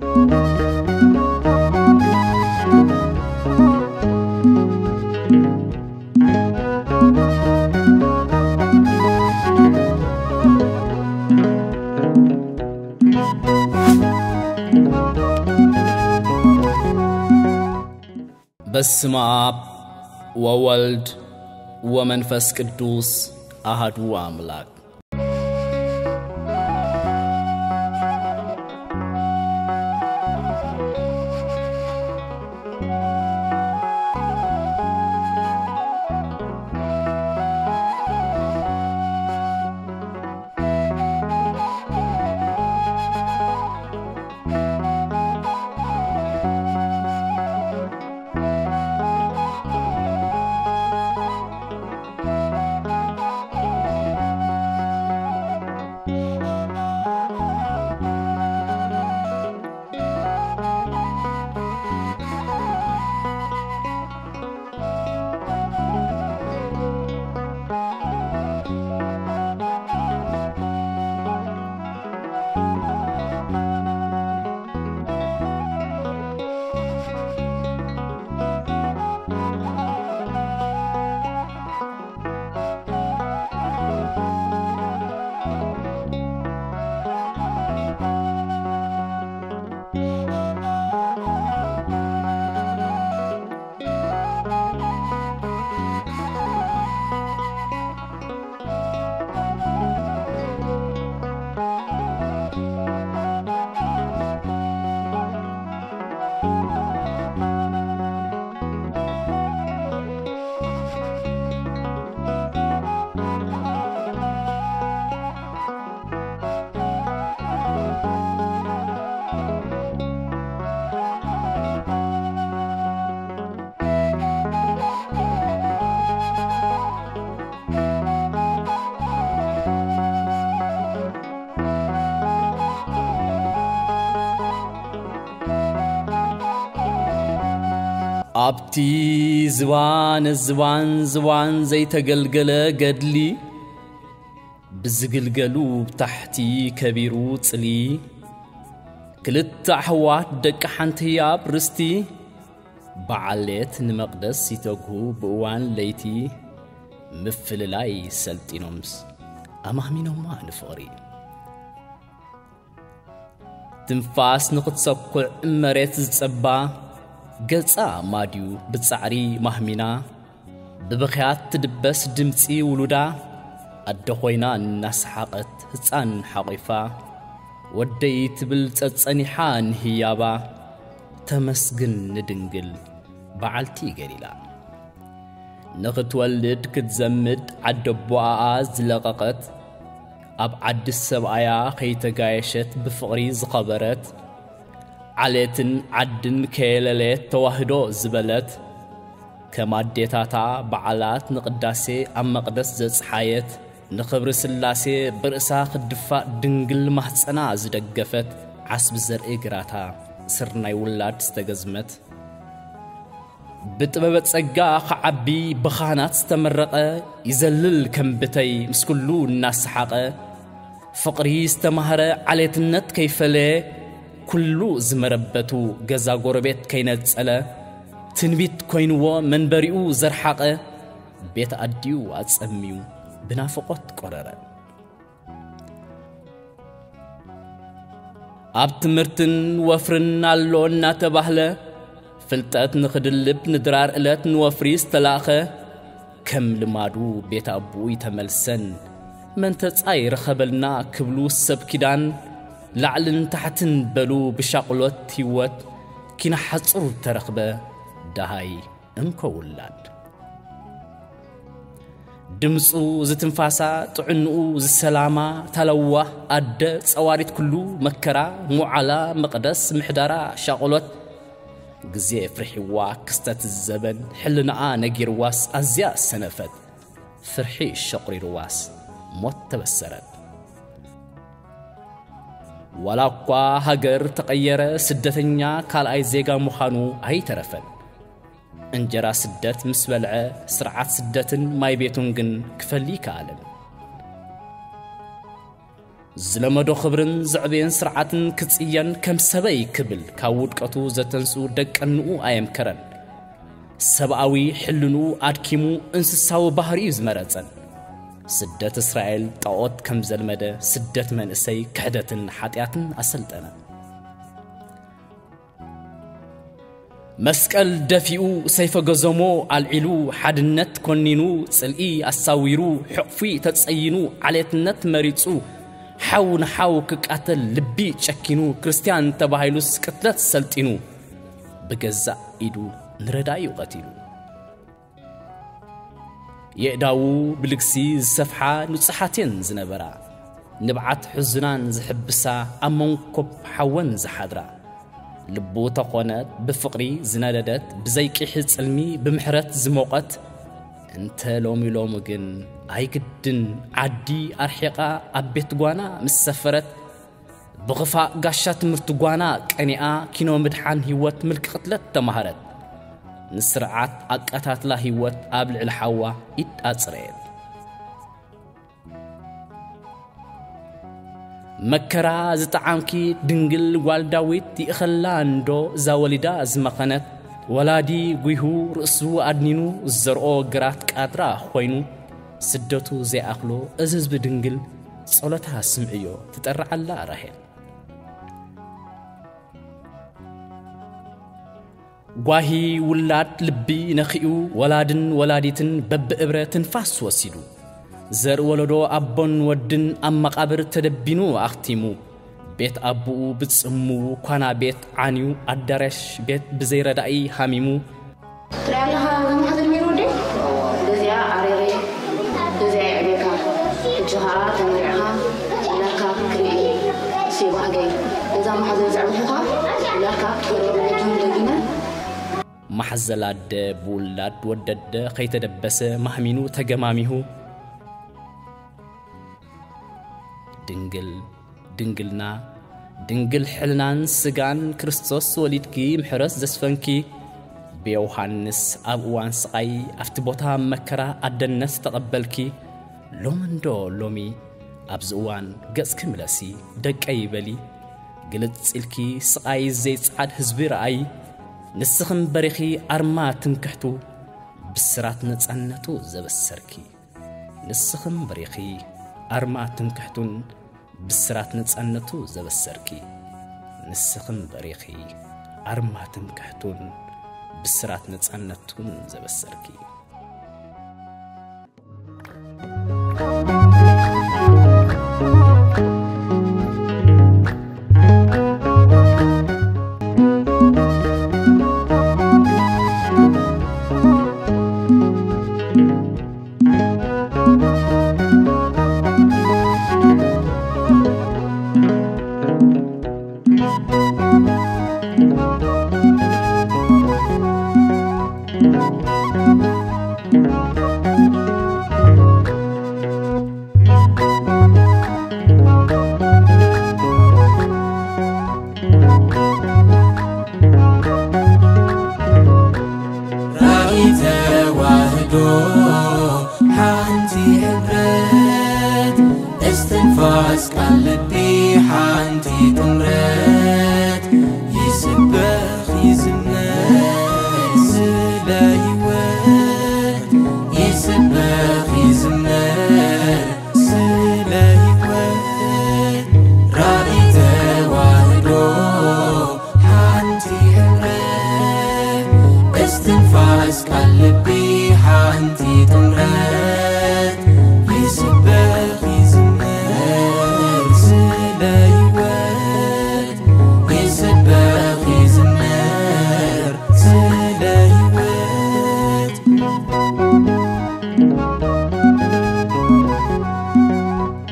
በስመ አብ ወወልድ ወመንፈስ ቅዱስ አህዱ አምላክ ابتي زوان زوان زوان زي تقلقلة قدلي بزقلقلو تحتي كبيرو تسلي كلت احوات دك حنتي برستي بعليت نمقدس يتوكو بوان ليتي مفل لاي سلتي مفللاي سلطينومس أمامينوما نفوري تنفاس نقد سكر مريت الزبا ገጻ ማድዩ ብጻዕሪ ማህሚና ብብኽያት ትድበስ ድምፂ ውሉዳ ኣደ ኾይና እናሰሓቐት ህፃን ሓቒፋ ወደይ ትብል ጸጸኒሓ ንህያባ ተመስግን ንድንግል በዓልቲ ገሊላ ንኽትወልድ ክትዘምድ ዓደቦኣኣ ዝለቐቐት ኣብ ዓዲ ሰብኣያ ከይተጋየሸት ብፍቕሪ ዝኸበረት ዓሌትን ዓድን ከየለሌት ተዋህዶ ዝበለት ከማዴታታ በዓላት ንቕዳሴ ኣብ መቕደስ ዘፀሓየት ንኽብሪ ስላሴ ብርእሳ ኽድፋእ ድንግል ማሕፀና ዝደገፈት ዓስቢ ዘርኢ ግራታ ናይ ውላድ ዝተገዝመት ብጥበበ ጸጋ ኸዓቢ ብኻናት ዝተመረቐ ይዘልል ከም ብተይ ምስ ኩሉ እናሰሓቐ ፍቕሪ ዝተማህረ ዓሌትነት ከይፈለየ ኩሉ ዝመረበቱ ገዛ ጎረቤት ከይነጸለ ትንቢት ኮይንዎ መንበሪኡ ዘርሓቐ ቤት ኣድዩ ኣጸምዩ ብናፍቖት ቈረረ ኣብ ትምህርትን ወፍርን ኣሎ እናተባህለ ፍልጠት ንኽድልብ ንድራር ዕለት ንወፍሪ ዝተላእኸ ከም ልማዱ ቤት ኣቦኡ ይተመልሰን መንተጻይ ረኸበልና ክብሉ ሰብ ኪዳን ላዕልን ታሕትን በሉ ብሻቑሎት ህይወት ኪና ሓጹር ተረኽበ ደሃይ እንከውላድ ድምፁ ዝትንፋሳ ጥዕንኡ ዝሰላማ ታለዋህ ኣደ ፀዋሪት ኩሉ መከራ ሙዓላ መቕደስ ምሕዳራ ሻቆሎት ግዜ ፍርሒዋ ክስተት ዘበን ሕልናኣ ነጊርዋስ ኣዝያ ሰነፈት ፍርሒ ሸቑሪርዋስ ሞት ተበሰረት ዋላኳ ሀገር ተቀየረ ስደተኛ ካልኣይ ዜጋ ምዃኑ ኣይተረፈን እንጀራ ስደት ምስ በልዐ ስርዓት ስደትን ማይ ቤቱን ግን ክፈሊ ይከኣለን ዝለመዶ ክብርን ዘዕብየን ስርዓትን ክጽየን ከም ሰበይ ክብል ካብ ውድቀቱ ዘተንስኡ ደቀንኡ ኣየምከረን ሰብኣዊ ሕልኑ ኣድኪሙ እንስሳዊ ባህሪ እዩ ዝመረፀን ስደት እስራኤል ጣዖት ከም ዘልመደ ስደት መንእሰይ ክሕደትን ሓጢኣትን ኣሰልጠነ መስቀል ደፊኡ ሰይፈ ገዘሞ ኣልዒሉ ሓድነት ኮኒኑ ፅልኢ ኣሳዊሩ ሕቕፊ ተፀይኑ ዓሌትነት መሪፁ ሓው ንሓው ክቃተል ልቢ ጨኪኑ ክርስቲያን ተባሂሉስ ቅትለት ሰልጢኑ ብገዛእ ኢዱ ንረዳዩ ቐቲሉ የእዳው ብልግሲ ዝሰፍሓ ንጹሓትን ዝነበራ ንብዓት ሕዙናን ዝሕብሳ ኣብ መንኰብ ሓወን ዝሓድራ ልቡ ተኾነት ብፍቕሪ ዝነደደት ብዘይቂሒ ጽልሚ ብምሕረት ዝሞቐት እንተ ሎሚ ሎሚ ግን ኣይግድን ዓዲ ኣርሒቓ ኣብ ቤት ጓና ምስ ሰፈረት ብኽፋእ ጋሻ ትምህርቲ ጓና ቀኒኣ ኪኖ ምድሓን ህይወት ምልክቕትለት ተማሃረት ንስርዓት ኣቃታትላ ህይወት ኣብ ልዕሊ ሓዋ ይጣፅረየን መከራ ዝጠዓምኪ ድንግል ጓል ዳዊት ይእኸላ እንዶ እዛ ወሊዳ ዝመኸነት ወላዲ ጉይሁ ርእሱ ኣድኒኑ ዝዘርኦ ግራት ቃጥራ ኮይኑ ስደቱ ዘይኣኽሎ እዚ ህዝቢ ድንግል ጸሎታ ስምዕዮ ትጠርዓላ ራሄል ጓሂ ውላድ ልቢ ነኺኡ ወላድን ወላዲትን በብእብረ ትንፋስ ወሲዱ ዘርኢ ወለዶ ኣቦን ወድን ኣብ መቓብር ተደቢኑ ኣኽቲሙ ቤት ኣቦኡ ብጽምው ኳና ቤት ዓንዩ ኣዳራሽ ቤት ብዘይረዳኢ ሃሚሙ ማሐዘላደ ቡላድ ወደደ ከይተደበሰ ማህሚኑ ተገማሚሁ ድንግል ድንግልና ድንግል ሕልናን ስጋን ክርስቶስ ወሊድኪ ምሕረስ ዘስፈንኪ ብዮሃንስ ኣብ እዋን ስቓይ ኣብቲ ቦታ መከራ ኣደነት ተቐበልኪ ሎምንዶ ሎሚ ኣብዚ እዋን ገጽኪ ምለሲ ደቀ ይበሊ ግልጽ ኢልኪ ስቓይ ዘይጸዓድ ህዝቢ ረኣይ ንስኽም በሪኺ ኣርማ ትንክሕቱ ብስራት ነፃነቱ ዘበሰርኪ ንስኽም በሪኺ ኣርማ ትንክሕቱን ብስራት ነፃነቱ ዘበሰርኪ ንስኽም በሪኺ ኣርማ ትንክሕቱን ብስራት ነፃነቱን ዘበሰርኪ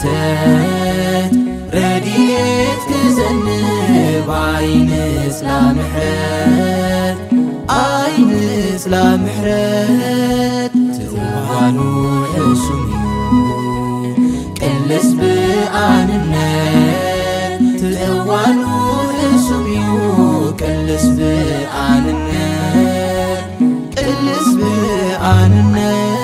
ትሕተት ረድኤት ክዘንብ ዓይን ስላ ምሕረት ዓይን ስላ ምሕረት ትውሃኑ ሕሱም ቅልስ ብኣንነት ትእዋኑ ሕሱም እዩ ቅልስ ብኣንነት ቅልስ ብኣንነት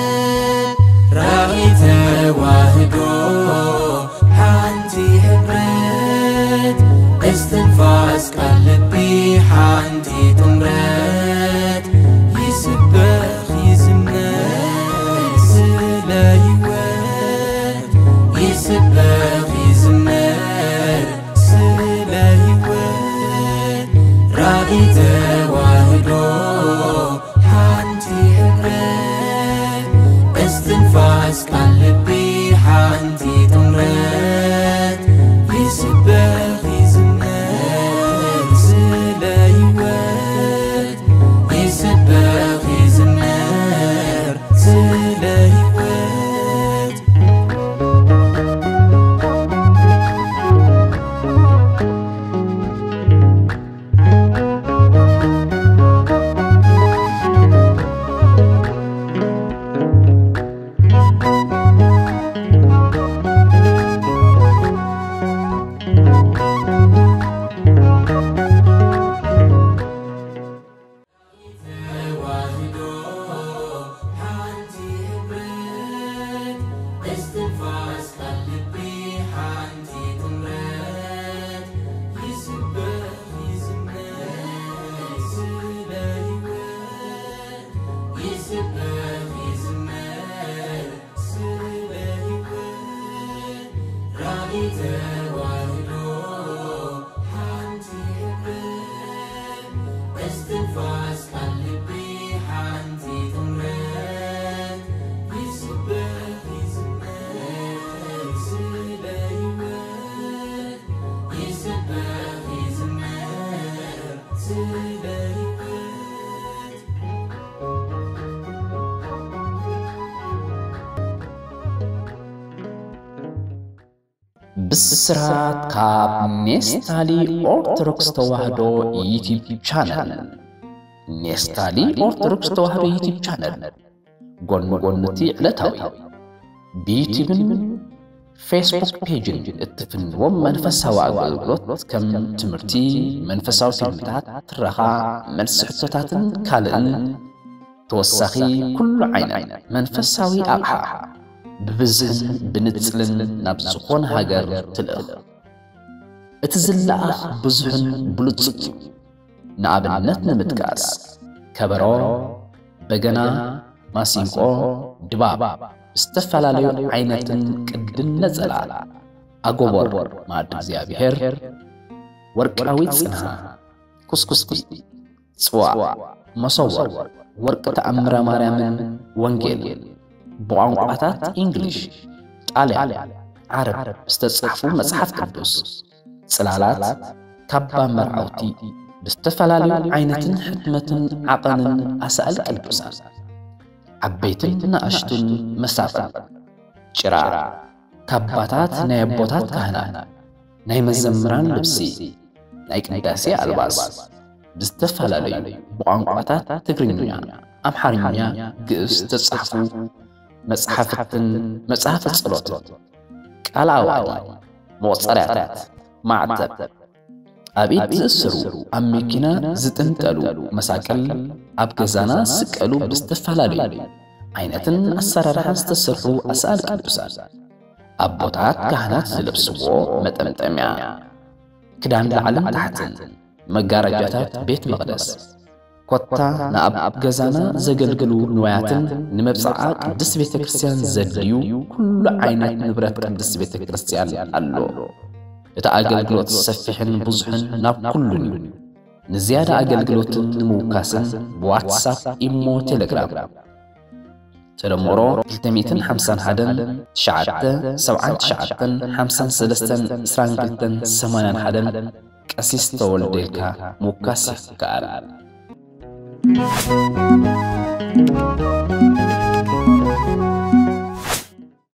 ብስራት ካብ ኔስታሊ ኦርቶዶክስ ተዋህዶ ዩቲብ ቻነል ኔስታሊ ኦርቶዶክስ ተዋህዶ ዩቲብ ቻነል ጎን ጎንቲ ዕለታዊ ብዩቲብን ፌስቡክ ፔጅን እትፍንዎም መንፈሳዊ ኣገልግሎት ከም ትምህርቲ መንፈሳዊ ፊልምታት ትረኻ መልሲ ሕቶታትን ካልእን ተወሳኺ ኩሉ ዓይነት መንፈሳዊ ኣቕሓ ببزن بنتسلن نبزخون هاجر تلخ اتزلع بزحن بلوتسط نعب النتن متكاس كبرو بغنا ماسيقو دباب استفالا ليو عينتن كدن نزلع اقوبر ما تزيا بهر وركراوي تسنها كسكس بي سوا مصور ورقة أمرا مريم وانجيل ብቋንቋታት እንግሊሽ፣ ጣልያን፣ ዓረብ ዝተጻሕፉ መጽሓፍ ቅዱስ ጽላላት፣ ካባ መርዓውቲ ብዝተፈላለዩ ዓይነትን ሕትመትን ዓቐንን ኣሳእል ቅዱሳት ዓበይትን ንኣሽቱን መሳፍን ጭራ ካባታት ናይ ኣቦታት ካህናት ናይ መዘምራን ልብሲ ናይ ቅዳሴ ኣልባስ ብዝተፈላለዩ ብቋንቋታት ትግርኛ ኣምሓርኛ ግእዝ ዝተጻሕፉ مسحفتن مسحفت صلوت قلاوا موصرات معتب أبيت تسرو أميكنا زتنتلو مساكل أبكزانا سكالو بستفالالي عينتن أسرارها استسرو أسال كبسار أبوتات كهنات زلبسو متمتميا كدان دعلم تحتن مقارجاتات بيت مقدس ኮታ ንኣብ ገዛና ዘገልግሉ ንዋያትን ንመብፅዓ ቅድስ ቤተ ክርስቲያን ዘድልዩ ኩሉ ዓይነት ንብረት ቅድስ ቤተ ክርስቲያን ኣሎ እቲ ኣገልግሎት ሰፊሕን ብዙሕን ናብ ኩሉን እዩ ንዝያዳ ኣገልግሎትን ንምውካስን ብዋትሳፕ ኢሞ ቴሌግራም ተደምሮ 251 ቀሲስ ተወልደልካ ምውካስ ይከኣል Thank you.